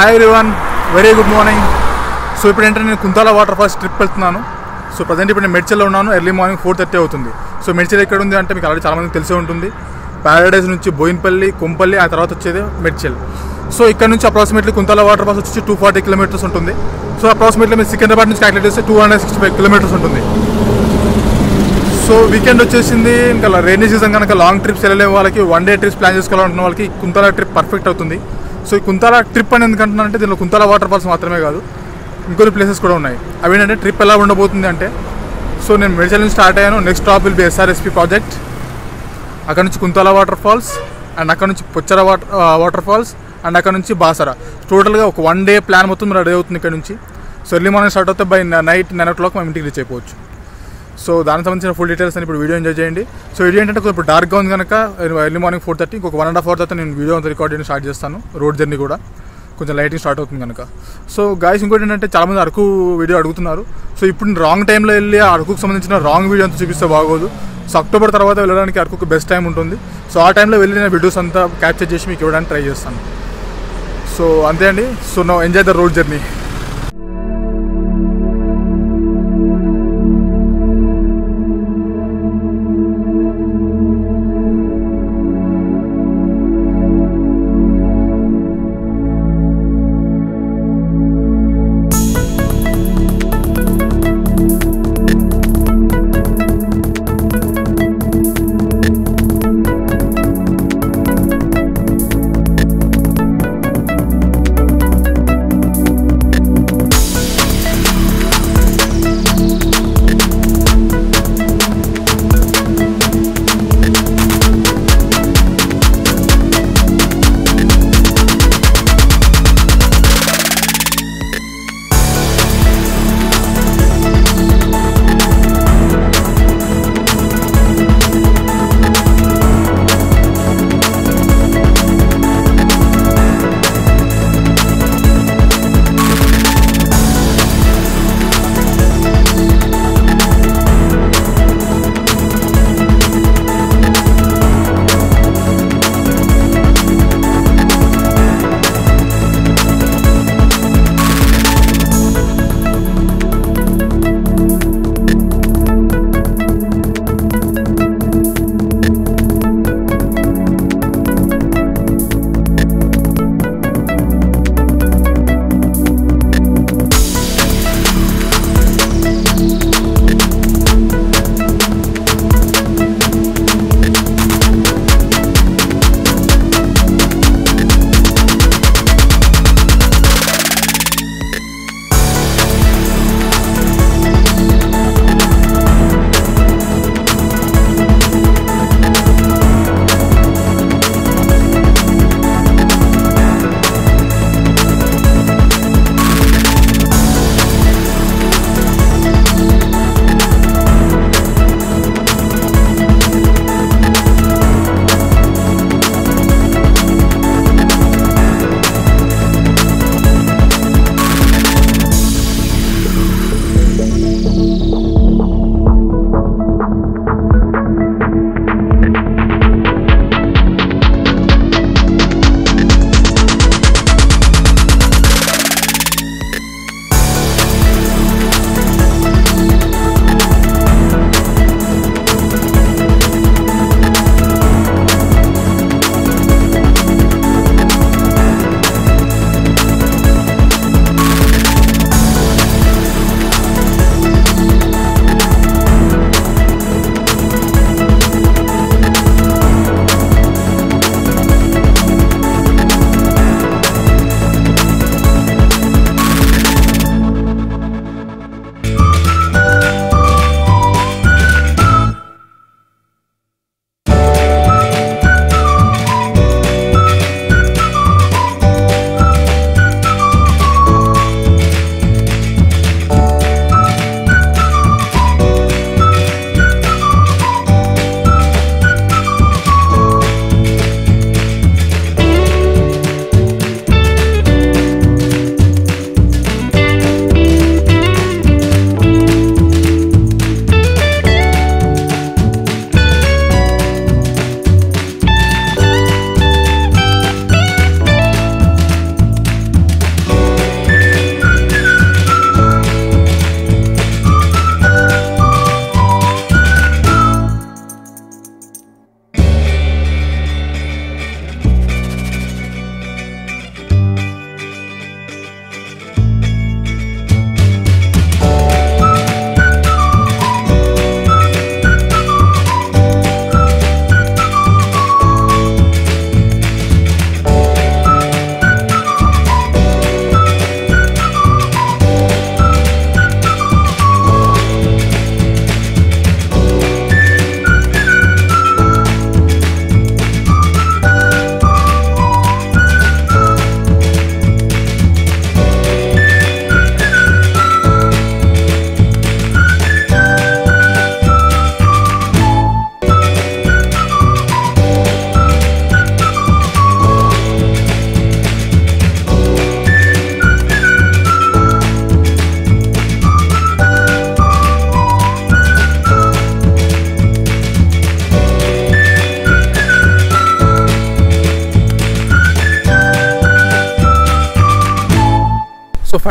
Hi one very good morning so ఇప్పుడు ఏంటంటే నేను కుంతాల వాటర్ ఫాల్స్ ట్రిప్ వెళ్తున్నాను. సో ప్రజెంట్ ఇప్పుడు నేను మెడ్చల్లో ఉన్నాను. ఎర్లీ మార్నింగ్ ఫోర్ థర్టీ అవుతుంది. సో మెడ్చల్ ఎక్కడ ఉంది అంటే మీకు ఆల్రెడీ చాలామందికి తెలిసే ఉంటుంది. ప్యారడైజ్ నుంచి బోయిన్పల్లి కొంపల్లి ఆ తర్వాత వచ్చేది మెడ్చల్. సో ఇక్కడ నుంచి అప్రాక్సిమేట్లీ కుంతాల వాటర్ ఫాల్స్ వచ్చి టూ ఫార్టీ కిలోమీటర్స్ ఉంటుంది. సో అప్రాక్సిమేట్లీ మీరు సికింద్రాబాద్ నుంచి క్యాలిక్యులేట్ చేస్తే two hundred sixty five kilometres ఉంటుంది. సో వీకెండ్ వచ్చేసింది. ఇంకా రైనీ సీజన్ కనుక లాంగ్ ట్రిప్స్ వెళ్ళలే వాళ్ళకి వన్ డే ట్రిప్స్ ప్లాన్ చేసుకోవాలనుకున్న వాళ్ళకి ఈ కుంతాల ట్రిప్ పర్ఫెక్ట్ అవుతుంది. సో ఈ కుంతాల ట్రిప్ అని ఎందుకంటున్నానంటే దీనిలో కుంతాల వాటర్ ఫాల్స్ మాత్రమే కాదు ఇంకొన్ని ప్లేసెస్ కూడా ఉన్నాయి. అవి ఏంటంటే ట్రిప్ ఎలా ఉండబోతుంది అంటే సో నేను మెడిచల్ నుంచి స్టార్ట్ అయ్యాను. Next stop will be SRSP project అక్కడ నుంచి కుంతాల వాటర్ ఫాల్స్ అండ్ అక్కడ నుంచి Pochera water water falls and అక్కడ నుంచి బాసరా. టోటల్గా ఒక వన్ డే ప్లాన్ మొత్తం రెడీ అవుతుంది ఇక్కడ నుంచి. సో ఎర్లీ మార్నింగ్ స్టార్ట్ అవుతే by night nine o'clock మేము ఇంటికి రీచ్ అయిపోవచ్చు. సో దానికి సంబంధించిన ఫుల్ డీటెయిల్స్ అని ఇప్పుడు వీడియో ఎంజాయ్ చేయండి. సో ఇది ఏంటంటే కొంచెం డార్క్గా ఉంది కనుక ఎర్లీ మార్నింగ్ ఫోర్ థర్టీ ఇంకొక వన్ అండ్ హాఫ్ అవర్ తర్వాత నేను వీడియో అంతా రికార్డ్ చేయడం స్టార్ట్ చేస్తాను రోడ్ జర్నీ కూడా. కొంచెం లైటింగ్ స్టార్ట్ అవుతుంది కనుక. సో గాయస్ ఇంకోటి ఏంటంటే చాలామంది అరకు వీడియో అడుగుతున్నారు. సో ఇప్పుడు రాంగ్ టైంలో వెళ్ళి ఆ అరకుకు సంబంధించిన రాంగ్ వీడియో అంతా చూపిస్తే బాగోదు. సో అక్టోబర్ తర్వాత వెళ్ళడానికి అరకుకు బెస్ట్ టైం ఉంటుంది. సో ఆ టైంలో వెళ్ళి నేను వీడియోస్ అంతా క్యాప్చర్ చేసి మీకు ఇవ్వడానికి ట్రై చేస్తాను. సో అంతే అండి. So no enjoy the road journey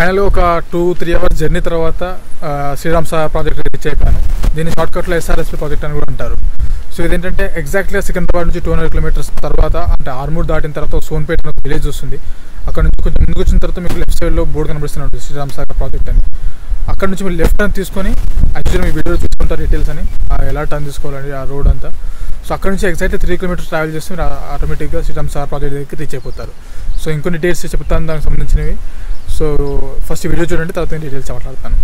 ఫైనల్గా ఒక టూ త్రీ అవర్స్ జర్నీ తర్వాత శ్రీరామ్ సార్ ప్రాజెక్ట్ రీచ్ అయిపోయాను దీన్ని షార్ట్కట్లో ఎస్ఆర్ఎస్పీ ప్రాజెక్ట్ అని కూడా అంటారు. సో ఇదేంటంటే ఎగ్జాక్ట్గా సికింద్రాబాద్ నుంచి టూ హండ్రెడ్ కిలోమీటర్స్ తర్వాత అంటే ఆర్మూర్ దాటిన తర్వాత సోన్పేట అని ఒక విలేజ్ వస్తుంది. అక్కడ నుంచి కొంచెం ముందుకు వచ్చిన తర్వాత మీకు లెఫ్ట్ సైడ్లో బోర్డు కనిపిస్తున్నాడు శ్రీరామ్ సాగర్ ప్రాజెక్ట్ అని. అక్కడ నుంచి మీరు లెఫ్ట్ టర్న్ తీసుకొని యాక్చువల్లీ మీ వీడియో చూసుకుంటారు డీటెయిల్స్ అని ఎలా టర్న్ తీసుకోవాలండి ఆ రోడ్ అంతా. సో అక్కడ నుంచి ఎగ్జాక్ట్ త్రీ కిలోమీటర్స్ ట్రావెల్ చేస్తే మీరు ఆటోమేటిక్గా శ్రీరామ్ సాగర్ ప్రాజెక్ట్ దగ్గరికి రీచ్ అయిపోతారు. సో ఇంకొన్ని డేట్స్ చెప్తాను దానికి సంబంధించినవి. సో ఫస్ట్ వీడియో చూడండి తర్వాత నేను డీటెయిల్స్ మాట్లాడతాను.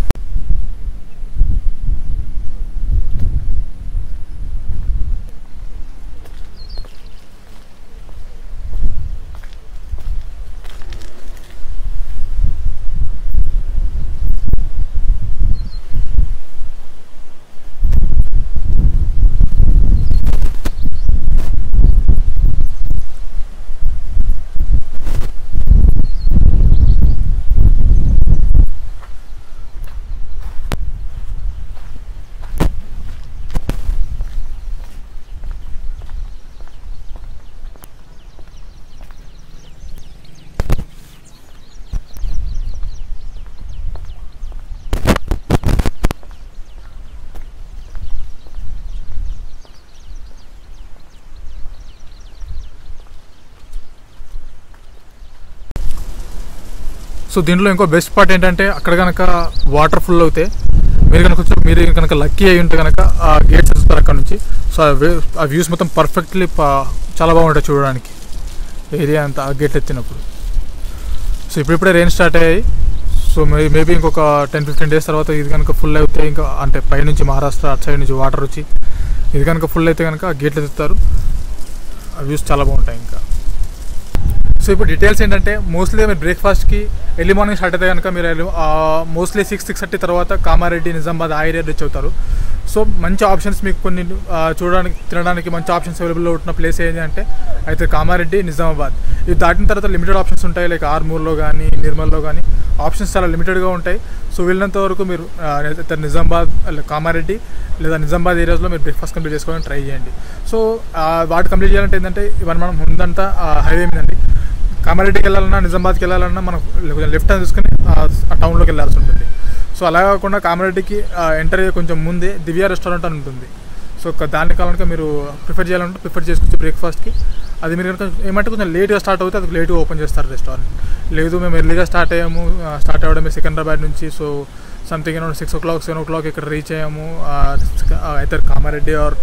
సో దీంట్లో ఇంకో బెస్ట్ పార్ట్ ఏంటంటే అక్కడ కనుక వాటర్ ఫుల్ అవుతే మీరు కనుక మీరు కనుక లక్కీ అయి ఉంటే కనుక ఆ గేట్స్ వస్తారు అక్కడ నుంచి. సో ఆ ఆ వ్యూస్ మొత్తం పర్ఫెక్ట్లీ చాలా బాగుంటాయి చూడడానికి. ఏరియా అంతా ఆ గేట్ ఎత్తినప్పుడు. సో ఇప్పుడిప్పుడే రెయిన్ స్టార్ట్ అయ్యాయి. సో మే మేబీ ఇంకొక టెన్ ఫిఫ్టీన్ డేస్ తర్వాత ఇది కనుక ఫుల్ అయితే ఇంకా అంటే పైనుంచి మహారాష్ట్ర అటు సైడ్ నుంచి వాటర్ వచ్చి ఇది కనుక ఫుల్ అయితే కనుక ఆ గేట్లు ఎత్తుతారు. ఆ వ్యూస్ చాలా బాగుంటాయి ఇంకా. సో ఇప్పుడు డీటెయిల్స్ ఏంటంటే మోస్ట్లీ మీరు బ్రేక్ఫాస్ట్కి ఎర్లీ మార్నింగ్ స్టార్ట్ అయితే కనుక మీరు మోస్ట్లీ సిక్స్ సిక్స్ థర్టీ తర్వాత కామారెడ్డి నిజామాబాద్ ఆ ఏరియా రీచ్ అవుతారు. సో మంచి ఆప్షన్స్ మీకు కొన్ని చూడడానికి తినడానికి మంచి ఆప్షన్స్ అవైలబుల్లో ఉన్న ప్లేస్ ఏంటి అంటే అయితే కామారెడ్డి నిజామాబాద్. ఇవి దాటిన తర్వాత లిమిటెడ్ ఆప్షన్స్ ఉంటాయి లైక్ ఆర్మూర్లో కానీ నిర్మల్లో కానీ ఆప్షన్స్ చాలా లిమిటెడ్గా ఉంటాయి. సో వెళ్ళినంత వరకు మీరు అయితే నిజామాబాద్ కామారెడ్డి లేదా నిజామాబాద్ ఏరియాస్లో మీరు బ్రేక్ఫాస్ట్ కంప్లీట్ చేసుకోవాలని ట్రై చేయండి. సో వాటి కంప్లీట్ చేయాలంటే ఏంటంటే ఇవన్నీ మనం ముందంతా హైవే మీదండి. కామారెడ్డికి వెళ్ళాలన్నా నిజామాబాద్కి వెళ్ళాలన్నా మనం కొంచెం లెఫ్ట్ హ్యాండ్ తీసుకుని ఆ టౌన్లోకి వెళ్ళాల్సి ఉంటుంది. సో అలా కాకుండా కామారెడ్డికి ఎంటర్ అయ్యే కొంచెం ముందే దివ్య రెస్టారెంట్ అని ఉంటుంది. సో దాని కాలంగా మీరు ప్రిఫర్ చేయాలంటే ప్రిఫర్ చేసుకోవచ్చు బ్రేక్ఫాస్ట్కి అది మీరు కనుక ఏమంటే కొంచెం లేట్గా స్టార్ట్ అవుతే అది లేట్గా ఓపెన్ చేస్తారు రెస్టారెంట్ లేదు మేము ఎర్లీగా స్టార్ట్ అయ్యాము స్టార్ట్ అవ్వడమే సికింద్రాబాద్ నుంచి so something around six o'clock seven o'clock ఇక్కడ రీచ్ అయ్యాము అయితే కామారెడ్డి ఆర్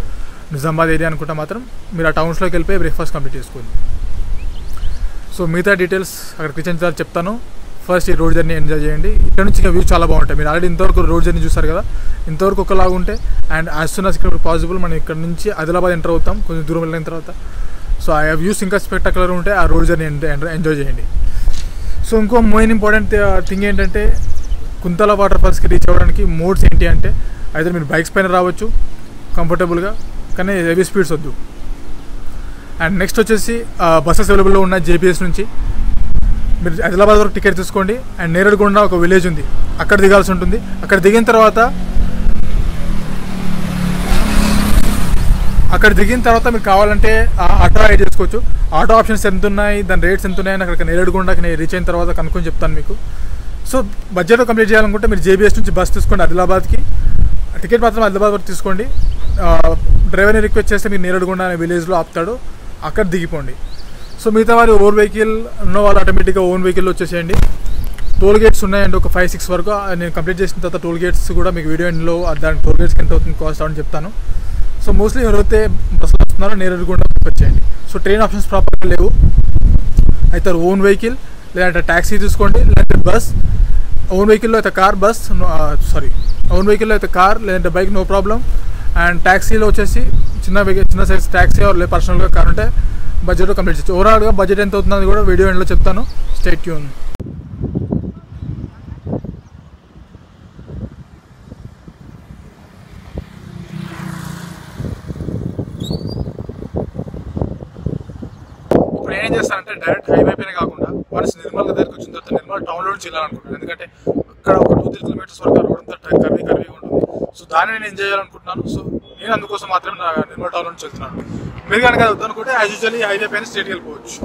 నిజామాబాద్ ఏరియా అనుకుంటే మాత్రం మీరు ఆ టౌన్స్లోకి వెళ్ళిపోయి బ్రేక్ఫాస్ట్ కంప్లీట్ చేసుకోండి. సో మిగతా డీటెయిల్స్ అక్కడ కిచెన్ సార్ చెప్తాను. ఫస్ట్ ఈ రోడ్ జర్నీ ఎంజాయ్ చేయండి. ఇక్కడ నుంచి వ్యూ చాలా బాగుంటాయి. మీరు ఆల్రెడీ ఇంతవరకు రోడ్ జర్నీ చూసారు కదా? ఇంతవరకు ఒకలాగా ఉంటే అండ్ యాజ్ సూన్ అస్ ఇక్కడ పాసిబుల్ మనం ఇక్కడ నుంచి ఆదిలాబాద్ ఎంటర్ అవుతాం. కొంచెం దూరం వెళ్ళిన తర్వాత. సో ఆ వ్యూస్ ఇంకా స్పెక్టాకులర్ ఉంటే ఆ రోడ్ జర్నీ ఎంజాయ్ చేయండి. సో ఇంకో మెయిన్ ఇంపార్టెంట్ థింగ్ ఏంటంటే కుంతల వాటర్ ఫాల్స్కి రీచ్ అవ్వడానికి మోడ్స్ ఏంటి అంటే అయితే మీరు బైక్స్ పైన రావచ్చు కంఫర్టబుల్గా కానీ హెవీ స్పీడ్స్ వద్దు. అండ్ నెక్స్ట్ వచ్చేసి బస్సెస్ అవైలబుల్లో ఉన్నాయి జేపీఎస్ నుంచి మీరు ఆదిలాబాద్ వరకు టికెట్ తీసుకోండి. అండ్ నేరడిగొండ ఒక విలేజ్ ఉంది. అక్కడ దిగాల్సి ఉంటుంది. అక్కడ దిగిన తర్వాత అక్కడ దిగిన తర్వాత మీకు కావాలంటే ఆ ఆటో యాడ్ చేసుకోవచ్చు ఆటో ఆప్షన్స్ ఎంత ఉన్నాయి దాని రేట్స్ ఎంత ఉన్నాయని అక్కడ నేరడిగొండకి నేను రీచ్ అయిన తర్వాత కనుక్కొని చెప్తాను మీకు. సో బడ్జెట్లో కంప్లీట్ చేయాలనుకుంటే మీరు జేబీఎస్ నుంచి బస్ తీసుకోండి ఆదిలాబాద్కి. టికెట్ మాత్రం ఆదిలాబాద్ వరకు తీసుకోండి. డ్రైవర్ని రిక్వెస్ట్ చేస్తే మీరు నేరడిగొండ అనే విలేజ్లో ఆపుతాడు. అక్కడ దిగిపోండి. సో మిగతా వారి ఓన్ వెహికల్ ఉన్న వాళ్ళు ఆటోమేటిక్గా ఓన్ వెహికల్ వచ్చేసేయండి. టోల్ గేట్స్ ఉన్నాయండి ఒక ఫైవ్ సిక్స్ వరకు. నేను కంప్లీట్ చేసిన తర్వాత టోల్ గేట్స్ కూడా మీకు వీడియో ఎండ్లో దాని టోల్ గేట్స్కి ఎంత అవుతుంది కాస్ట్ అని చెప్తాను. సో మోస్ట్లీ ఎవరైతే బస్సులో వస్తున్నారో నేరడిగొండ వచ్చేయండి సో ట్రైన్ ఆప్షన్స్ ప్రాపర్గా లేవు. అయితే ఓన్ వెహికల్ లేదంటే ట్యాక్సీ తీసుకోండి లేదంటే బస్ ఓన్ వెహికల్లో అయితే కార్ బస్ సారీ ఓన్ వెహికల్లో అయితే కార్ లేదంటే బైక్ నో ప్రాబ్లం అండ్ ట్యాక్సీలో వచ్చేసి చిన్న వెహికల్ చిన్న సైజ్ ట్యాక్సీ లేదు పర్సనల్గా కార్ ఉంటే బడ్జెట్లో కంప్లీట్ చేయొచ్చు ఓవరాల్గా బడ్జెట్ ఎంత అవుతుందని కూడా వీడియో ఎండ్లో చెప్తాను. స్టేట్ ట్యూన్ ఇప్పుడు ఏం చేస్తానంటే డైరెక్ట్ హైవే పైన కాకుండా వన్స్ నిర్మల్ దగ్గరికి వచ్చిన తర్వాత నిర్మల్ టౌన్లో నుంచి వెళ్ళాలనుకుంటున్నాను ఎందుకంటే అక్కడ ఒక టూ త్రీ కిలోమీటర్స్ వరకు ఆ రోడ్ అంతా కర్వీ కర్వీగా ఉంటుంది. సో దాన్ని నేను ఎంజాయ్ చేయాలనుకుంటున్నాను? సో నేను అందుకోసం మాత్రమే నా నిర్మల్ టౌన్ నుంచి వెళ్తున్నాను మీరు కనుక వద్దనుకుంటే యాజ్ యూజువల్లీ హైవే పైన స్ట్రేట్ వెళ్ళిపోవచ్చు.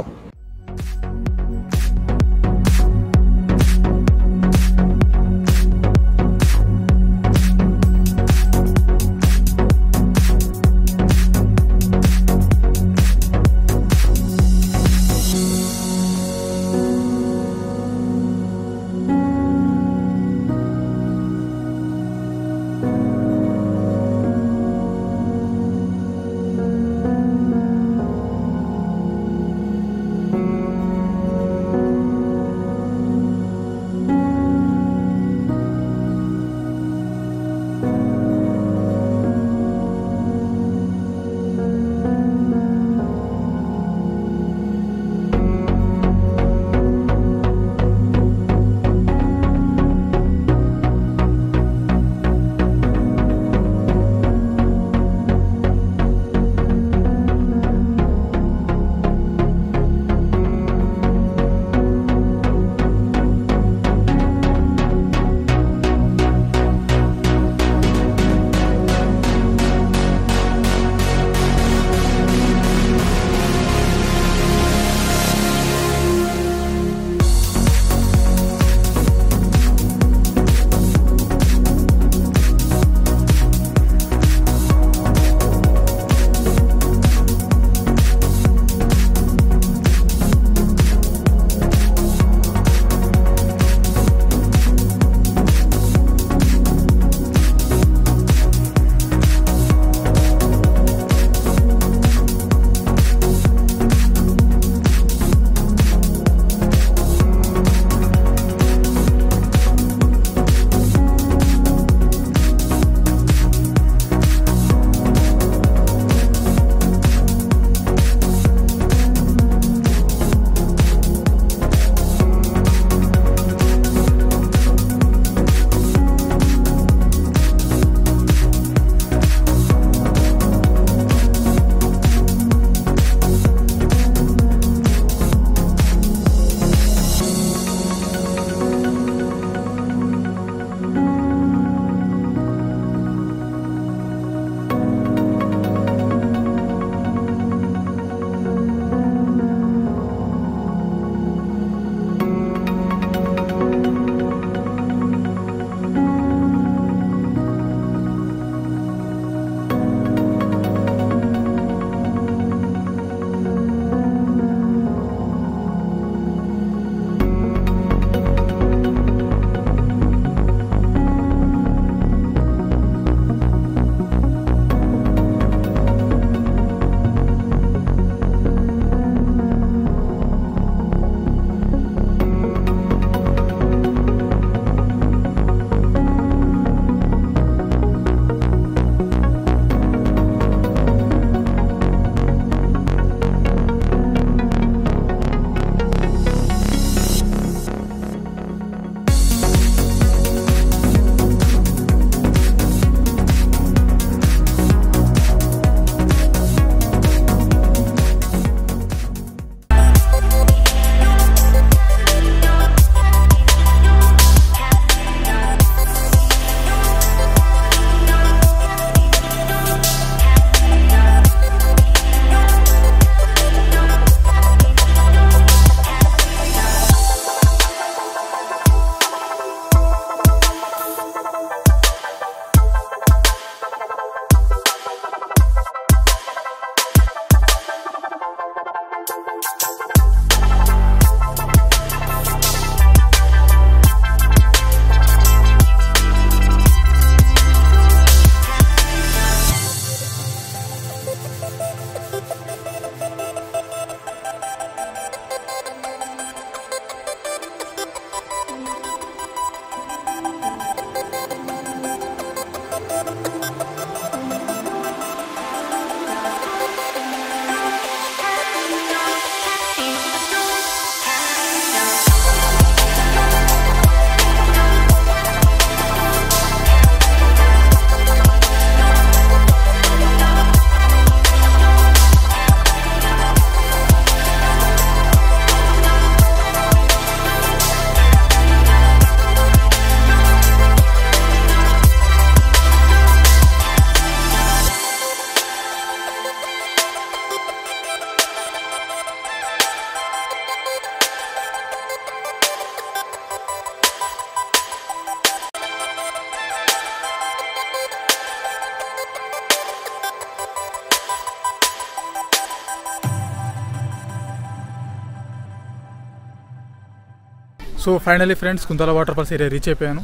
So finally friends Kuntala water falls area reach అయిపోయాను.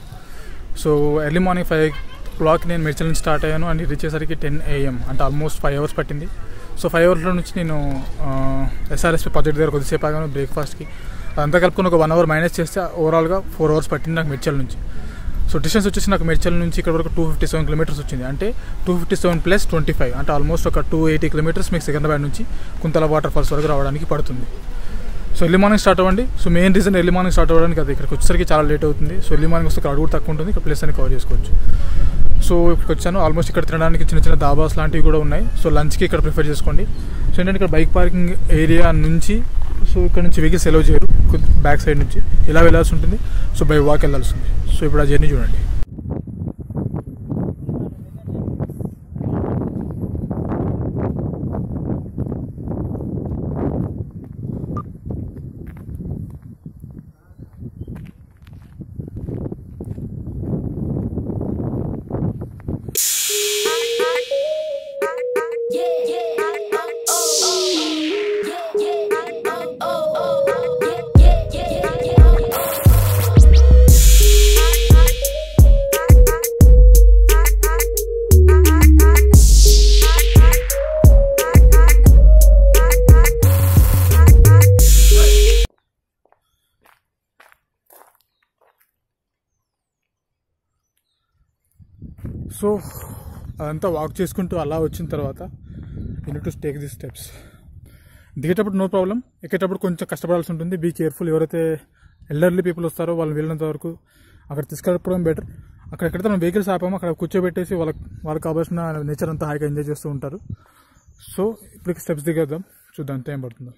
So early morning five clock నేను మెడ్చల్ నుంచి స్టార్ట్ అయ్యాను అండ్ రీచ్ అయ్యేసరికి టెన్ ఏఎం అంటే ఆల్మోస్ట్ ఫైవ్ అవర్స్ పట్టింది. సో ఫైవ్ అవర్స్లో నుంచి నేను ఎస్ఆర్ఎస్పి ప్రాజెక్ట్ దగ్గర కొద్దిసేపు ఆగాను బ్రేక్ఫాస్ట్కి అంతా కలుపుకొని ఒక వన్ అవర్ మైనస్ చేస్తే ఓవరాల్గా ఫోర్ అవర్స్ పట్టింది నాకు మెడ్చల్ నుంచి. సో డిస్టెన్స్ వచ్చేసి నాకు మెడ్చల్ నుంచి ఇక్కడ వరకు టూ ఫిఫ్టీ సెవెన్ కిలోమీటర్స్ వచ్చింది. అంటే two fifty seven plus twenty five అంటే ఆల్మోస్ట్ ఒక టూ ఎయిటీ కిలోమీటర్స్ మీకు సికింద్రాబాద్ నుంచి కుంతల వాటర్ ఫాల్స్ వరకు రావడానికి పడుతుంది. సో ఎర్లీ మార్నింగ్ స్టార్ట్ అవ్వండి. So main reason early morning start అవ్వడానికి అది ఇక్కడికి వచ్చేసరికి చాలా లేట్ అవుతుంది. సో ఎర్లీ మార్నింగ్ వస్తే క్రౌడ్ కూడా తక్కువ ఉంటుంది. ఇక్కడ ప్లేస్ అని కవర్ చేసుకోవచ్చు. సో ఇక్కడికి వచ్చాను. ఆల్మోస్ట్ ఇక్కడ తినడానికి చిన్న చిన్న దాబాస్ లాంటివి కూడా ఉన్నాయి. సో లంచ్కి ఇక్కడ ప్రిఫర్ చేసుకోండి. సో ఏంటంటే ఇక్కడ బైక్ పార్కింగ్ ఏరియా నుంచి సో ఇక్కడ నుంచి వెహికల్స్ ఎలవ్ చేయరు. బ్యాక్ సైడ్ నుంచి. ఇలా వెళ్ళాల్సి ఉంటుంది. సో బై వాక్ వెళ్ళాల్సి ఉంది సో ఇప్పుడు ఆ జర్నీ చూడండి. సో అదంతా వాక్ చేసుకుంటూ అలా వచ్చిన తర్వాత you to take the steps దిగేటప్పుడు నో ప్రాబ్లం ఎక్కేటప్పుడు కొంచెం కష్టపడాల్సి ఉంటుంది. బీ కేర్ఫుల్ ఎవరైతే ఎల్డర్లీ పీపుల్ వస్తారో వాళ్ళు వెళ్ళినంత వరకు అక్కడ తీసుకెళ్ళకపోవడం బెటర్ అక్కడ ఎక్కడైతే మనం వెహికల్స్ ఆపామో అక్కడ కూర్చోబెట్టేసి వాళ్ళకి వాళ్ళకి కావాల్సిన నేచర్ అంతా హాయిగా ఎంజాయ్ చేస్తూ ఉంటారు. సో ఇప్పుడు స్టెప్స్ దిగేద్దాం. చూద్దాం ఎంత ఏం పడుతుందో.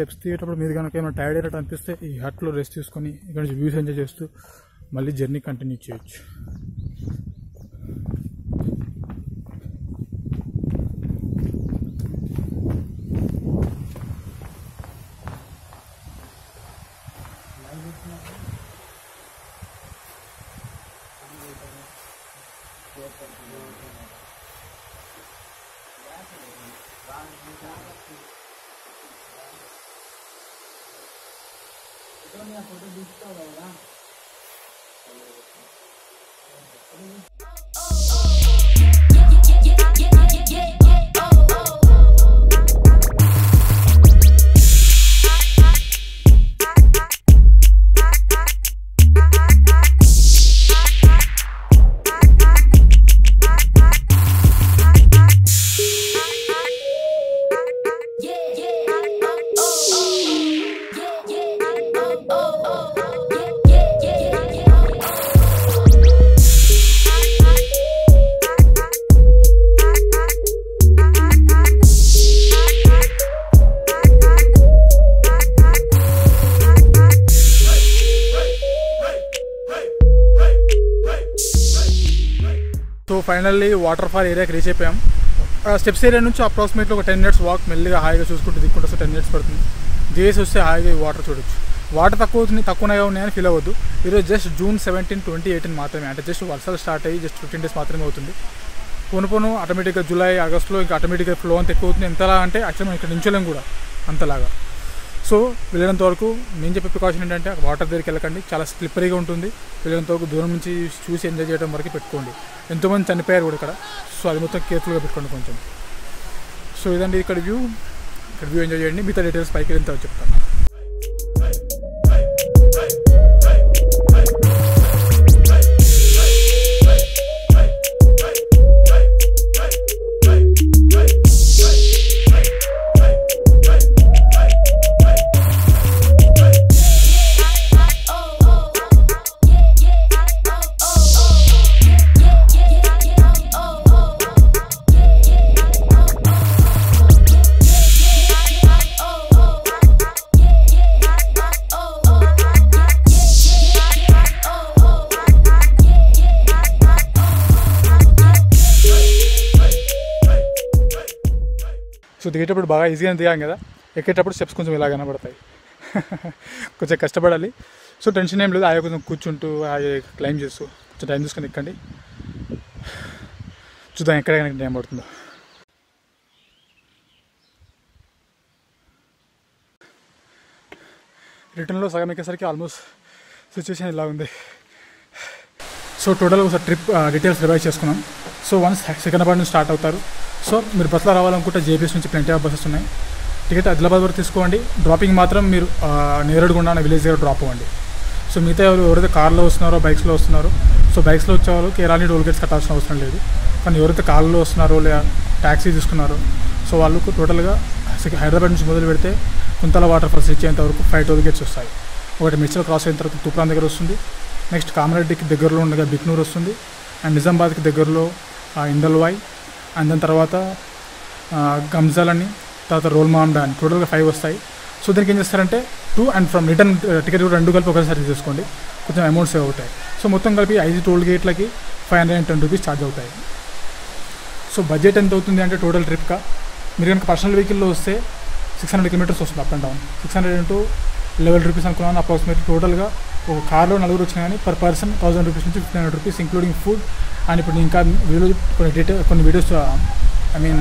స్టెప్స్ తీయేటప్పుడు మీరు కనుక ఏమైనా టైర్డ్ అయినట్టు అనిపిస్తే ఈ హట్లో రెస్ట్ తీసుకొని ఇక్కడ నుంచి వ్యూస్ ఎంజాయ్ చేస్తూ మళ్ళీ జర్నీ కంటిన్యూ చేయొచ్చు. फ़ोटो दिखता होगा వాటర్ ఫాల్ ఏరియాకి రీచ్ అయిపోయాం. స్టెప్స్ ఏరియా నుంచి అప్రాక్సిమేట్లీ ఒక టెన్ మినిట్స్ వాక్ మెల్లిగా హాయిగా చూసుకుంటూ దిక్కుంటూ టెన్ మినిట్స్ పడుతుంది. దిగేసి వస్తే హాయిగా వాటర్ చూడొచ్చు. వాటర్ తక్కువ అవుతుంది తక్కువగా ఉన్నాయని ఫీల్ అవ్వద్దు. ఈరోజు just June seventeen twenty eighteen మాత్రమే. అంటే జస్ట్ వర్షాలు స్టార్ట్ అయ్యి జస్ట్ ఫిఫ్టీన్ డేస్ మాత్రమే అవుతుంది. పోను పోను ఆటోమేటిక్గా జూలై ఆగస్టులో ఇంకా ఆటోమేటిక్గా ఫ్లో అంత ఎక్కువ అవుతుంది. ఎంతలా అంటే యాక్చువల్ మనం ఇక్కడ నించోలేం కూడా. అంతలాగా. సో వెళ్ళేంత వరకు నేను చెప్పే ప్రికాషన్ ఏంటంటే వాటర్ దగ్గరికి వెళ్ళకండి. చాలా స్లిప్పరీగా ఉంటుంది. వెళ్ళేంత వరకు దూరం నుంచి చూసి ఎంజాయ్ చేయడం వరకు పెట్టుకోండి. ఎంతోమంది చనిపోయారు కూడా ఇక్కడ. సో అది మొత్తం కేర్ఫుల్గా పెట్టుకోండి కొంచెం. సో ఇదండి ఇక్కడ వ్యూ ఇక్కడ వ్యూ ఎంజాయ్ చేయండి. మిగతా డీటెయిల్స్ పైకి వెళ్ళిన తర్వాత చెప్తాను. దిగేటప్పుడు బాగా ఈజీగా దిగాం కదా. ఎక్కేటప్పుడు స్టెప్స్ కొంచెం ఇలా కనబడతాయి. కొంచెం కష్టపడాలి. సో టెన్షన్ ఏం లేదు. ఆయన కొంచెం కూర్చుంటూ ఆయా క్లైమ్ చేస్తూ కొంచెం టైం చూసుకొని ఎక్కండి. చూద్దాం ఎక్కడ కనుక టైం పడుతుందో. రిటర్న్లో సగం ఎక్కేసరికి ఆల్మోస్ట్ సిచ్యువేషన్ ఇలా ఉంది. సో టోటల్ ఒకసారి ట్రిప్ డీటెయిల్స్ రివైజ్ చేసుకున్నాం. సో వన్స్ సెకండ్ నుంచి స్టార్ట్ అవుతారు. సో మీరు బస్సులో రావాలనుకుంటే జేపీఎస్ నుంచి ప్లెంటీ ఆఫ్ బస్సెస్ ఉన్నాయి. టికెట్ ఆదిలాబాద్ వరకు తీసుకోండి. డ్రాపింగ్ మాత్రం మీరు నేరడుగుండా విలేజ్ దగ్గర డ్రాప్ అవ్వండి. సో మిగతా ఎవరు ఎవరైతే కార్లో వస్తున్నారో బైక్స్లో వస్తున్నారో సో బైక్స్లో వచ్చే వాళ్ళకి ఎలాంటి టోల్ గేట్స్ కట్టాల్సిన అవసరం లేదు. కానీ ఎవరైతే కార్లో వస్తున్నారో లేదా ట్యాక్సీ తీసుకున్నారో సో వాళ్ళకు టోటల్గా హైదరాబాద్ నుంచి మొదలు పెడితే కుంతల వాటర్ ఫాల్స్ ఇచ్చేంత వరకు ఫైవ్ టోల్ గేట్స్ వస్తాయి. ఒకటి మిర్చల్ క్రాస్ అయిన తర్వాత తుప్రాన్ దగ్గర వస్తుంది. నెక్స్ట్ కామారెడ్డికి దగ్గరలో ఉండగా బిక్నూర్ వస్తుంది. అండ్ నిజామాబాద్కి దగ్గరలో ఆ, ఇందల్వాయ్ అండ్ దాని తర్వాత గమ్జల్ అని తర్వాత రోల్ మాండా అని టోటల్గా ఫైవ్ వస్తాయి. సో దీనికి ఏం చేస్తారంటే to and from return ticket కూడా రెండు కలిపి ఒకసారి తీసుకోండి కొంచెం అమౌంట్ సేవ్ అవుతాయి. సో మొత్తం కలిపి ఐదు toll గేట్లకి five hundred and ten rupees charge అవుతాయి. సో బడ్జెట్ ఎంత అవుతుంది అంటే టోటల్ ట్రిప్గా మీరు కనుక పర్సనల్ వెహికల్లో వస్తే సిక్స్ హండ్రెడ్ కిలోమీటర్స్ వస్తుంది up and down six hundred into eleven rupees అనుకున్నాను అప్రాక్సిమేట్లీ టోటల్గా ఒక కార్లో నలుగురు వచ్చినా కానీ పర్ పర్సన్ థౌసండ్ రూపీస్ నుంచి fifteen hundred rupees including food and ఇప్పుడు ఇంకా వీడియో కొన్ని డీటెయిల్ కొన్ని వీడియోస్ ఐ మీన్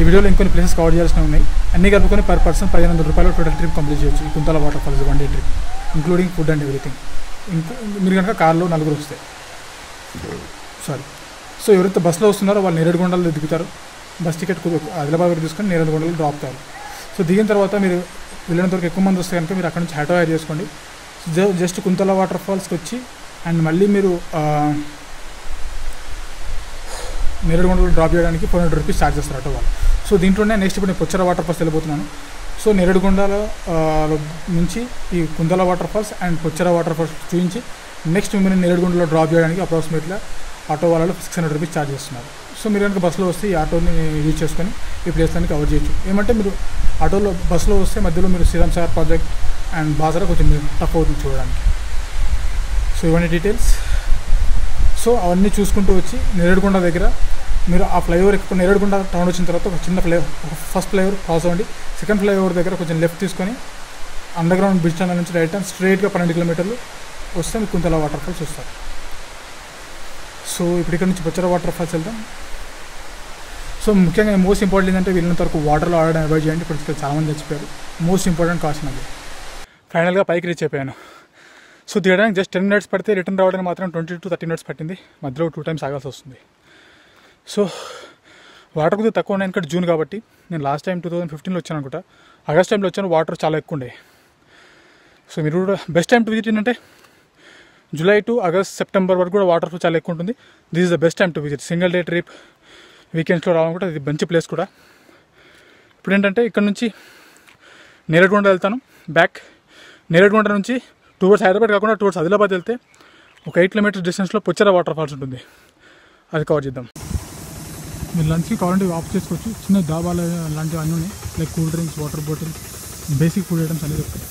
ఈ వీడియోలో ఇంకొన్ని ప్లేసెస్ కవర్ చేయాల్సిన ఉన్నాయి. అన్ని కలుపుకొని పర్ పర్సన్ పదిహేను వందల రూపాయలు టోటల్ ట్రిప్ కంప్లీట్ చేయొచ్చు. ఈ Kuntala water falls one day trip including food and everything ఇంకా మీరు కనుక కార్లో నలుగురు వస్తే. సారీ సో ఎవరైతే బస్సులో వస్తున్నారో వాళ్ళు నేరేడుగొండలో దిగుతారు. బస్ టికెట్ ఆదిలాబాద్ వరకు తీసుకొని నేరేడుగొండలో డ్రాప్ అవుతారు. సో దిగిన తర్వాత మీరు వెళ్ళినంత వరకు ఎక్కువ మంది వస్తే కనుక మీరు అక్కడ నుంచి ఆటో హైర్ చేసుకోండి. జస్ట్ కుంతల వాటర్ ఫాల్స్కి వచ్చి అండ్ మళ్ళీ మీరు నేరడుగుండలో డ్రాప్ చేయడానికి ఫోర్ హండ్రెడ్ రూపీస్ ఛార్జ్ చేస్తారు ఆటో వాళ్ళు. సో దీంట్లోనే నెక్స్ట్ ఇప్పుడు నేను పుచ్చర వాటర్ ఫాల్స్ వెళ్ళిపోతున్నాను సో నేరేడుగొండలో నుంచి ఈ Kuntala water falls and Pochera water falls చూపించి నెక్స్ట్ మిమ్మల్ని నేరేడుగొండలో డ్రాప్ చేయడానికి అప్రాక్సిమేట్గా ఆటో వాళ్ళు సిక్స్ హండ్రెడ్ రూపీస్ ఛార్జ్ చేస్తున్నారు. సో మీరు కనుక బస్సులో వస్తే ఈ ఆటోని యూజ్ చేసుకొని ఈ ప్లేస్లన్నీ కవర్ చేయొచ్చు. ఏమంటే మీరు ఆటోలో బస్సులో వస్తే మధ్యలో మీరు శ్రీరామ్ సాగర్ ప్రాజెక్ట్ అండ్ బాసరా కొంచెం టఫ్ అవుతుంది చూడడానికి. సో ఇవన్నీ డీటెయిల్స్ సో అవన్నీ చూసుకుంటూ వచ్చి నేరేడుకొండ దగ్గర మీరు ఆ ఫ్లైఓవర్ ఎక్కువ నేరేడుకొండ టౌన్ వచ్చిన తర్వాత ఒక చిన్న ఫ్లైఓవర్ ఫస్ట్ ఫ్లైఓవర్ క్రాస్ అవ్వండి. సెకండ్ ఫ్లైఓవర్ దగ్గర కొంచెం లెఫ్ట్ తీసుకొని అండర్గ్రౌండ్ బ్రిడ్జ్ ఛానల్ నుంచి రైట్ అండ్ స్ట్రైట్గా పన్నెండు కిలోమీటర్లు వస్తే మీకు కుంతల వాటర్ ఫాల్స్ వస్తారు సో ఇప్పుడు ఇక్కడ నుంచి బొచ్చర వాటర్ ఫాల్స్ వెళ్దాం. సో ముఖ్యంగా మోస్ట్ ఇంపార్టెంట్ ఏంటంటే వీళ్ళంత వరకు వాటర్లో ఆడడం అవాయిడ్ చేయండి. ఇప్పుడు చాలామంది చచ్చిపోయారు. మోస్ట్ ఇంపార్టెంట్ కాషన్ అది. ఫైనల్గా పైకి రీచ్ అయిపోయాను. సో దిగడానికి జస్ట్ టెన్ మినిట్స్ పడితే రిటర్న్ రావడానికి మాత్రం ట్వంటీ టు థర్టీ మినిట్స్ పట్టింది. మధ్యలో టూ టైమ్స్ ఆగాల్సి వస్తుంది. సో వాటర్ కొద్దిగా తక్కువ ఉన్నాయి ఎందుకంటే జూన్ కాబట్టి. నేను లాస్ట్ టైం టూ థౌసండ్ ఫిఫ్టీన్లో వచ్చాను అనుకుంటా. ఆగస్ట్ టైంలో వచ్చాను వాటర్ చాలా ఎక్కువ ఉండే. సో మీరు కూడా బెస్ట్ టైం టు విజిట్ ఏంటంటే జూలై టు ఆగస్ట్ సెప్టెంబర్ వరకు కూడా వాటర్ ఫ్లో చాలా ఎక్కువ ఉంటుంది. This is the best time to visit. Single day trip వీకెండ్స్లో రావాలనుకుంటే ఇది మంచి ప్లేస్ కూడా. ఇప్పుడు ఏంటంటే ఇక్కడ నుంచి నేరేడుగొండ వెళ్తాను. బ్యాక్ నేరేడుగుంట నుంచి టువర్డ్స్ హైదరాబాద్ కాకుండా టువర్డ్స్ ఆదిలాబాద్ వెళ్తే ఒక ఎయిట్ కిలోమీటర్స్ డిస్టెన్స్లో పుచ్చర వాటర్ ఫాల్స్ ఉంటుంది. అది కవర్ చేద్దాం. మీరు లంచ్కి కావాలంటే ఆఫ్ చేసుకోవచ్చు. చిన్న దాబాలు లాంటివి అన్నీ ఉన్నాయి. Like cool drinks water bottle basic food items అనేది దొరుకుతాయి.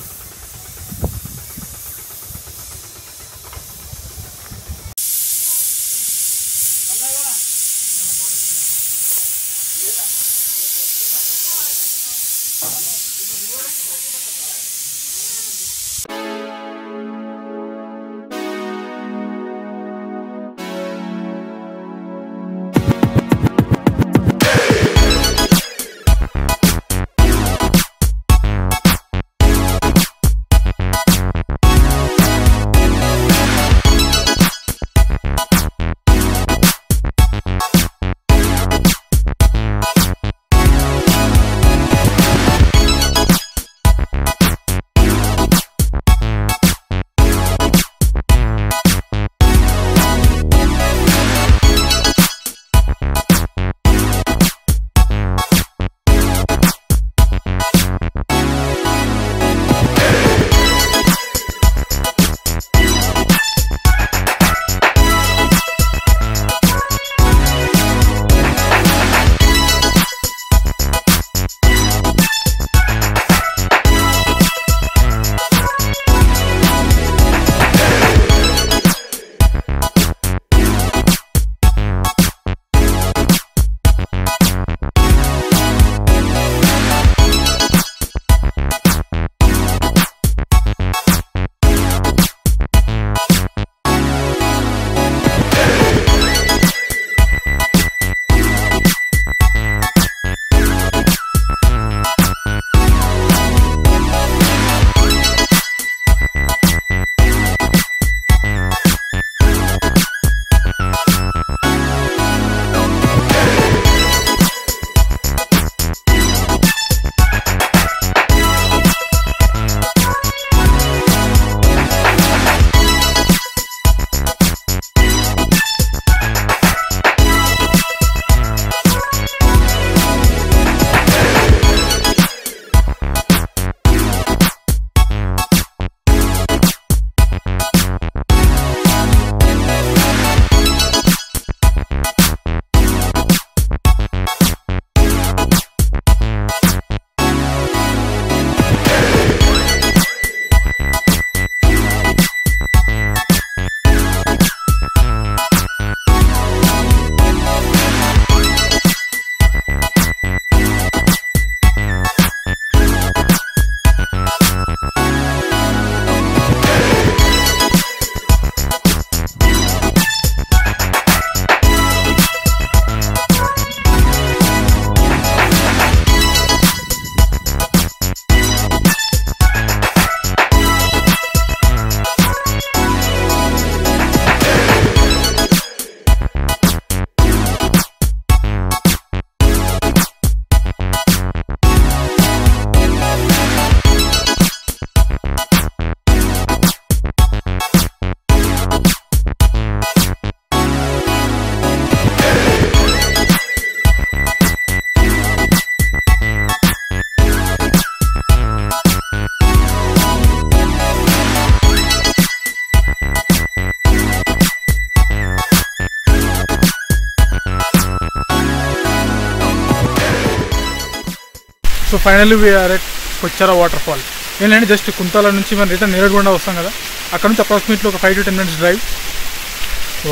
Finally we're at కొచ్చారా waterfall. ఏంటంటే జస్ట్ కుంతాల నుంచి మనం రిటర్న్ నేరడుగుండా వస్తాం కదా అక్కడ నుంచి అప్రాక్సిమేట్లీ ఒక five to ten minutes drive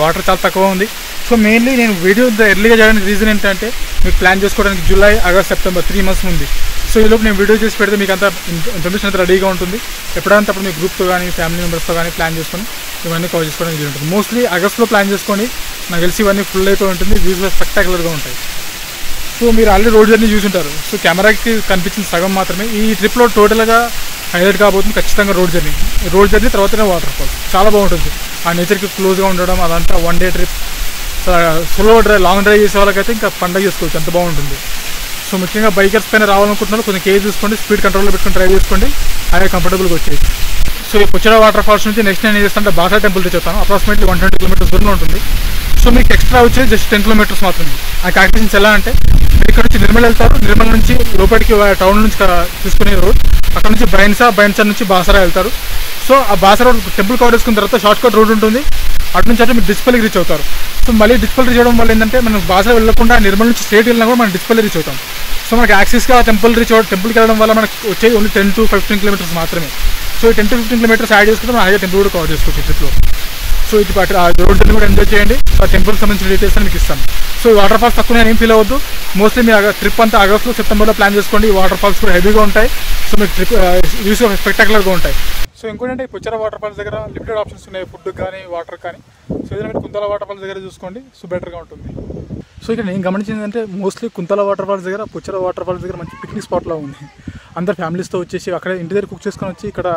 water చాలా తక్కువ ఉంది. సో మెయిన్లీ నేను వీడియో ఎర్లీగా చేయడానికి రీజన్ ఏంటంటే మీకు ప్లాన్ చేసుకోవడానికి July August September three months ఉంది సో ఈలోపు నేను వీడియో చేసి పెడితే మీకు అంత ఇన్ఫర్మేషన్ అంతా రెడీగా ఉంటుంది. ఎప్పుడంటే అప్పుడు మీ గ్రూప్తో కానీ ఫ్యామిలీ మెంబర్స్తో కానీ ప్లాన్ చేసుకొని ఇవన్నీ కవర్ చేసుకోవడానికి ఉంటుంది మోస్ట్లీ ఆగస్ట్లో ప్లాన్ చేసుకోండి నాకు తెలిసి ఇవన్నీ ఫుల్ అయిపోయి ఉంటుంది. వ్యూస్ స్పెక్టాకులర్గా ఉంటాయి. సో మీరు ఆల్రెడీ రోడ్ జర్నీ చూసుంటారు సో కెమెరాకి కనిపించిన సగం మాత్రమే. ఈ ట్రిప్లో టోటల్గా హైలైట్ కాబోతుంది ఖచ్చితంగా రోడ్ జర్నీ రోడ్ జర్నీ తర్వాతనే వాటర్ ఫాల్స్ చాలా బాగుంటుంది. ఆ నేచర్కి క్లోజ్గా ఉండడం అదంతా one day trip slow drive long drive చేసే వాళ్ళకైతే ఇంకా పండగ చేసుకోవచ్చు. అంత బాగుంటుంది. సో ముఖ్యంగా బైకర్స్ పైన రావాలనుకుంటున్నారు. కొంచెం కేర్ చూసుకోండి స్పీడ్ కంట్రోల్లో పెట్టుకుని డ్రైవ్ చేసుకోండి. అదే కంఫర్టబుల్గా వచ్చేది సో ఈ పుచ్చడ వాటర్ ఫాల్స్ నుంచి నెక్స్ట్ నేను ఏం చేస్తాను బాసా టెంపుల్ రీచ్ అవుతాను అప్రాక్సిమేట్లీ వన్ ట్వంటీ కిలోమీటర్స్ దూరంలో ఉంటుంది. సో మీకు ఎక్స్ట్రా వచ్చేది జస్ట్ టెన్ కిలోమీటర్స్ మాత్రమే. ఆ క్యాలిక్యులేషన్స్ ఎలా అంటే మీరు ఇక్కడ నుంచి నిర్మల్ వెళ్తారు. నిర్మల్ నుంచి లోపలికి టౌన్ నుంచి తీసుకునే రోడ్ అక్కడ నుంచి బైన్సా బైన్సా నుంచి బాసరా వెళ్తారు. సో ఆ బాసరా రోడ్ టెంపుల్ కవర్ చేసుకున్న తర్వాత షార్ట్ కట్ రోడ్ ఉంటుంది. అటు నుంచి అటు మీరు డిస్పల్కి రీచ్ అవుతారు. సో మళ్ళీ డిస్పల్ రీచ్ అవ్వడం వల్ల ఏంటంటే మనం బాసరా వెళ్ళకుండా నిర్మల్ నుంచి స్ట్రేట్ వెళ్ళినా కూడా మనం డిస్పల్ రీచ్ అవుతాం. సో మనకి యాక్సెస్గా టెంపుల్ రీచ్ అవ్వడం టెంపుల్కి వెళ్ళడం వల్ల మనకు వచ్చేది only ten to fifteen kilometres మాత్రమే. సో ఈ ten to fifteen kilometres add చేసుకుంటే మనం హైగా టెంపుల్ కూడా కవర్ చేసుకోవచ్చు ట్రిప్లో సో ఇది అటు రోడ్డుని కూడా ఎంజాయ్ చేయండి. ఆ టెంపుల్ సంబంధించిన డీటెయిల్స్ మీకు ఇస్తాం. సో ఈ వాటర్ ఫాల్స్ తక్కువ నేను ఏం ఫీల్ అవ్వద్దు. మోస్ట్లీ మీ ట్రిప్ అంతా ఆగస్ట్లో సెప్టెంబర్లో ప్లాన్ చేసుకోండి. ఈ వాటర్ ఫాల్స్ కూడా హెవీగా ఉంటాయి. సో మీకు ట్రిప్ వ్యూస్ స్పెక్టాకులర్గా ఉంటాయి. సో ఇంకోటంటే పుచ్చర వాటర్ ఫాల్స్ దగ్గర లిమిటెడ్ ఆప్షన్స్ ఉన్నాయి. ఫుడ్ కానీ వాటర్ కానీ. సో ఏదైనా మీరు కుంతల వాటర్ ఫాల్స్ దగ్గర చూసుకోండి. సో బెటర్గా ఉంటుంది. సో ఇక్కడ నేను గమనించింది అంటే మోస్ట్లీ కుంతల వాటర్ ఫాల్స్ దగ్గర పుచ్చర వాటర్ ఫాల్స్ దగ్గర మంచి పిక్నిక్ స్పాట్లో ఉంది. అందరు ఫ్యామిలీస్తో వచ్చేసి అక్కడ ఇంటి దగ్గర కుక్ చేసుకొని వచ్చి ఇక్కడ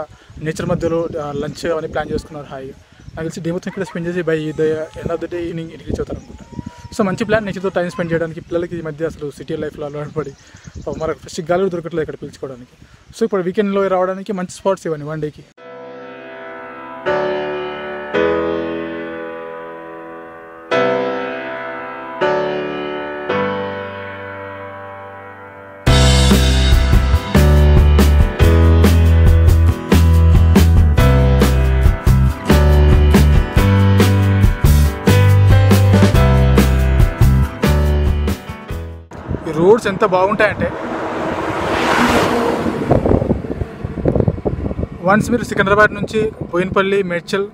నేచర్ మధ్యలో లంచ్ అవన్నీ ప్లాన్ చేసుకున్నారు. హాయిగా నాకు తెలిసి డే మొత్తం ఇక్కడ స్పెండ్ చేసి by the end of the day evening ఇంటికి రీచ్ అవుతారు అనుకుంటా. సో మంచి ప్లాన్ నేచర్తో టైం స్పెండ్ చేయడానికి పిల్లలకి ఈ మధ్య అసలు సిటీ లైఫ్లో అలవాటు పడి మనకు ఫ్రెష్ గాలి దొరకట్లేదు ఇక్కడ పిలుచుకోవడానికి. సో ఇప్పుడు వీకెండ్లో రావడానికి మంచి స్పాట్స్ ఇవ్వండి వన్ డేకి రోడ్స్ ఎంత బాగుంటాయంటే వన్స్ మీరు సికింద్రాబాద్ నుంచి బోయినపల్లి మేడ్చల్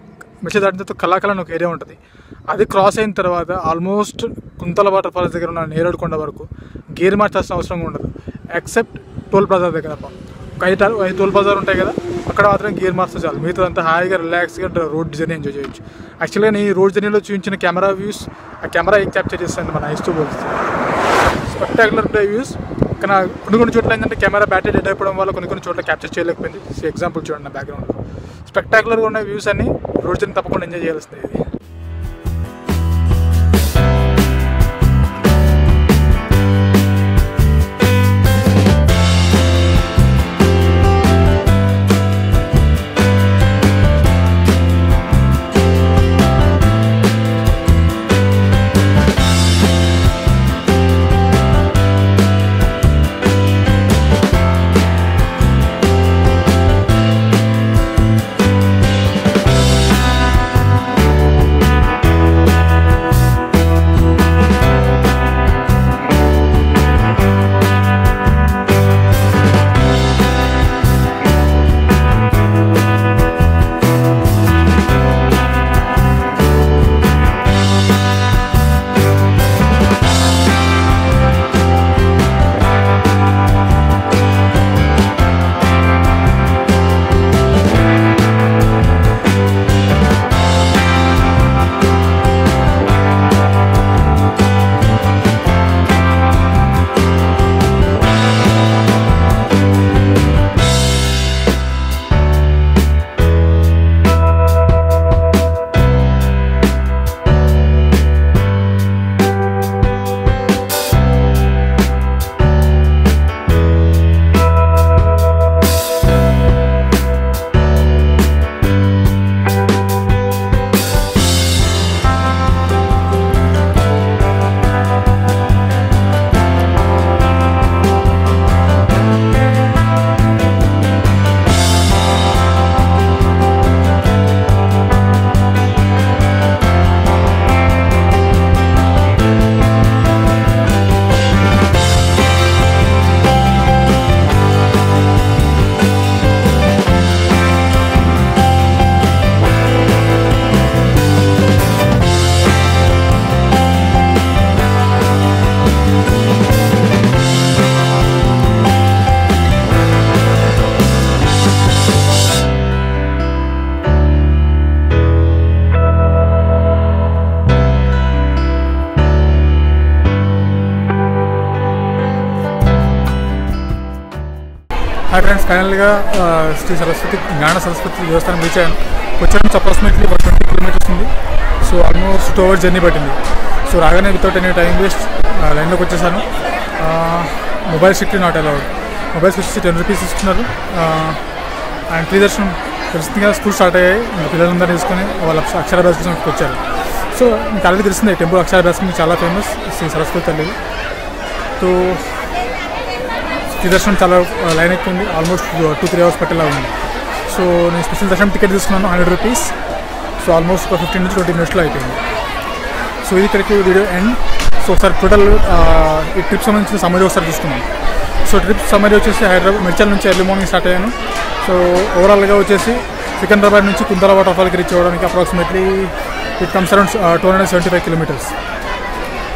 మేడ్చల్ దాటిన తర్వాత కళాకళ అని ఒక ఏరియా ఉంటుంది. అది క్రాస్ అయిన తర్వాత ఆల్మోస్ట్ కుంతల వాటర్ ఫాల్స్ దగ్గర ఉన్న నేరేడుకొండ వరకు గేర్ మార్చాల్సిన అవసరం ఉండదు. ఎక్సెప్ట్ టోల్ బజార్ దగ్గర ఒక ఐదు ఐదు టోల్ బజార్ ఉంటాయి కదా అక్కడ మాత్రం గేర్ మార్చే చాలు. మిగతా అంతా హాయిగా రిలాక్స్గా రోడ్ జర్నీ ఎంజాయ్ చేయొచ్చు. యాక్చువల్గా నేను ఈ రోడ్ జర్నీలో చూపించిన కెమెరా వ్యూస్ ఆ కెమెరా ఏం క్యాప్చర్ చేస్తాను మన ఐస్తో పోలిస్తే స్పెక్టాకులర్ ప్లే వ్యూస్ కానీ కొన్ని కొన్ని చోట్ల ఏంటంటే కెమెరా బ్యాటరీ డెడ్ అయిపోవడం వల్ల కొన్ని కొన్ని చోట్ల క్యాప్చర్ చేయలేకపోయింది. ఎగ్జాంపుల్ చూడండి నా బ్యాక్గ్రౌండ్లో స్పెక్టాకులర్గా ఉన్న వ్యూస్ అన్ని రోడ్ తప్పకుండా ఎంజాయ్ చేయాల్సింది ఇది. ఫైనల్గా శ్రీ సరస్వతి జ్ఞాన సరస్వతి దేవస్థానం రీచ్ అయ్యాను వచ్చాను అప్రాక్సిమేట్లీ ఒక ట్వంటీ కిలోమీటర్స్ ఉంది. So almost two hours journey పట్టింది. సో రాగానే వితౌట్ ఎనీ టైం వేస్ట్ లైన్లోకి వచ్చేసాను. Mobile strictly not allowed mobiles వచ్చి టెన్ రూపీస్ ఇస్తున్నారు. అండ్ ఫ్రీ దర్శనం తెలిసింది కదా స్కూల్ స్టార్ట్ అయ్యాయి. పిల్లలందరూ తీసుకొని వాళ్ళ అక్షరాభ్యాసం కోసం వచ్చారు. సో మీకు ఆల్రెడీ తెలిసిందే టెంపుల్ అక్షరాభ్యాసం చాలా ఫేమస్ శ్రీ సరస్వతి తల్లి సో శ్రీ దర్శనం చాలా లైన్ ఎక్కువ ఉంది ఆల్మోస్ట్ టూ త్రీ అవర్స్ పట్టేలా ఉంది. సో నేను స్పెషల్ దర్శనం టికెట్ తీసుకున్నాను హండ్రెడ్ రూపీస్ సో ఆల్మోస్ట్ ఒక ఫిఫ్టీన్ నుంచి ట్వంటీ మినిట్స్లో అయిపోయింది. సో ఇది ఇక్కడికి వీడియో ఎండ్ సో ఒకసారి టోటల్ ఈ ట్రిప్ సంబంధించిన సమరీ ఒకసారి చూసుకున్నాను సో ట్రిప్ సమరీ వచ్చేసి హైదరాబాద్ మిర్చల్ నుంచి ఎర్లీ మార్నింగ్ స్టార్ట్ అయ్యాను. సో ఓవరాల్గా వచ్చేసి సికింద్రాబాద్ నుంచి కుంతల వాటర్ ఫాల్కి రీచ్ అవ్వడానికి approximately it comes around two hundred seventy five kilometres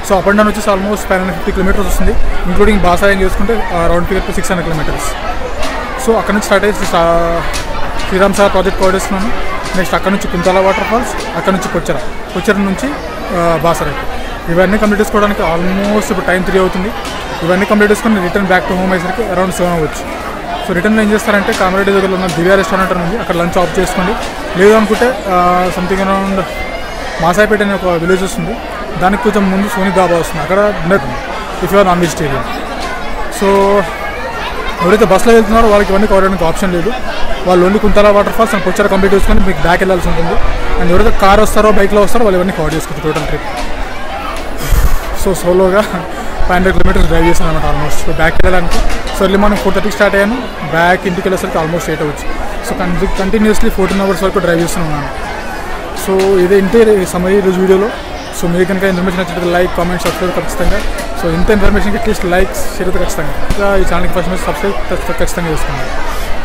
so up and down వచ్చేసి almost five hundred fifty kilometres వస్తుంది. ఇంక్లూడింగ్ బాసాయం చేసుకుంటే round figure six hundred kilometres so అక్కడ నుంచి స్టార్ట్ అయ్యి శ్రీరామ్ సార్ ప్రాజెక్ట్ కవర్ చేస్తున్నాను. నెక్స్ట్ అక్కడ నుంచి కుంతాల వాటర్ ఫాల్స్ అక్కడ నుంచి కొచ్చర కొచ్చర నుంచి బాసరకు ఇవన్నీ కంప్లీట్ చేసుకోవడానికి ఆల్మోస్ట్ ఇప్పుడు టైం త్రీ అవుతుంది. ఇవన్నీ కంప్లీట్ చేసుకుని రిటర్న్ బ్యాక్ టు హోమ్ అయ్యేసరికి అరౌండ్ సెవెన్ అవ్వచ్చు. సో రిటర్న్లో ఏం చేస్తారంటే కామరెడ్డి దగ్గర ఉన్న దివ్య రెస్టారెంట్ అని ఉంది. అక్కడ లంచ్ ఆఫ్ చేసుకోండి. లేదు అనుకుంటే సంథింగ్ అరౌండ్ మాసాయిపేట అనే ఒక విలేజ్ వస్తుంది. దానికి కొంచెం ముందు సోని దాబా వస్తుంది. అక్కడ dinner if you're non vegetarian so ఎవరైతే బస్సులో వెళ్తున్నారో వాళ్ళకి ఇవన్నీ కవర్ ఆప్షన్ లేదు. వాళ్ళు only Kuntala water falls and కొచ్చార కంప్లీట్ చేసుకొని మీకు బ్యాక్ వెళ్ళాల్సి ఉంటుంది. అండ్ ఎవరైతే కార్ వస్తారో బైక్లో వస్తారో వాళ్ళు ఇవన్నీ కవర్ చేసుకోవచ్చు టోటల్ ట్రిప్ సో సోలోగా ఫైవ్ హండ్రెడ్ కిలోమీటర్స్ డ్రైవ్ చేశాను అనమాట ఆల్మోస్ట్ సో బ్యాక్ వెళ్ళడానికి. సో మనం ఫోర్ థర్టీకి స్టార్ట్ అయ్యాను. బ్యాక్ ఇంటికి వెళ్ళేసరికి ఆల్మోస్ట్ ఎయిట్ అవ్వచ్చు. సో కంటిన్యూస్లీ ఫోర్టీన్ అవర్స్ వరకు డ్రైవ్ చేస్తున్నాను సో ఇదే ఇంతే సమయ ఈరోజు వీడియోలో. సో మీరు కనుక ఇన్ఫర్మేషన్ నచ్చినట్టు లైక్ కామెంట్ సబ్స్క్రైబ్ ఖచ్చితంగా. సో ఇంత ఇన్ఫర్మేషన్కి అట్లీస్ట్ లైక్ షేర్ ఖచ్చితంగా. ఇంకా ఈ ఛానల్కి ఫస్ట్ మీద సబ్స్క్రైబ్ ఖచ్చితంగా- ఖచ్చితంగా చేసుకోండి.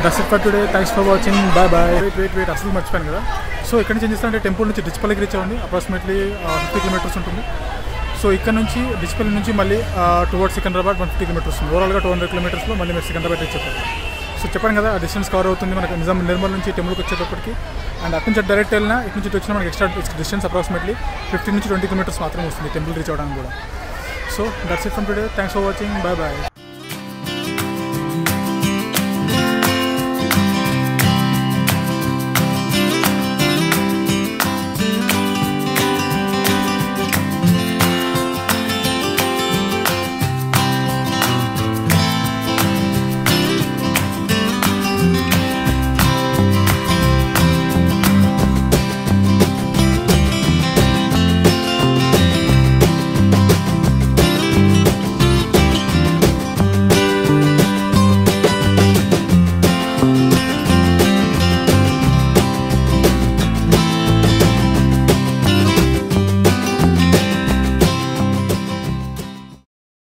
That's it for today thanks for watching bye bye wait wait wait అసలు మర్చిపోయాను కదా. సో ఇక్కడ నుంచి ఏం చేస్తానంటే టెంపుల్ నుంచి డిచ్పల్లికి రీచ్ అవ్వండి అప్రాక్సిమేట్లీ ఫిఫ్టీ కిలోమీటర్స్ ఉంటుంది. సో ఇక్కడ నుంచి డిస్ప్లే నుంచి మళ్ళీ towards Secunderabad one fifty kilometres ఉంది ఓవరాల్గా టూ హండ్రెడ్ కిలోమీటర్స్లో మళ్ళీ మీరు సికింద్రాబాద్ రీచ్ అవుతారు. సో చెప్పాను కదా డిస్టెన్స్ కవర్ అవుతుంది మనకి నిజాం నిర్మల్ నుంచి టెంపుల్కి వచ్చేటప్పటికి. అండ్ అటు నుంచి డైరెక్ట్ వెళ్ళినా ఇటు నుంచి వచ్చిన వచ్చినా మనకి ఎక్స్ట్రా డిస్టెన్స్ అప్రాక్సిమేట్లీ ఫిఫ్టీన్ నుంచి ట్వంటీ కిలోమీటర్స్ మాత్రమే వస్తుంది టెంపుల్ రీచ్ అవ్వడానికి కూడా. So that's it from today thanks for watching bye bye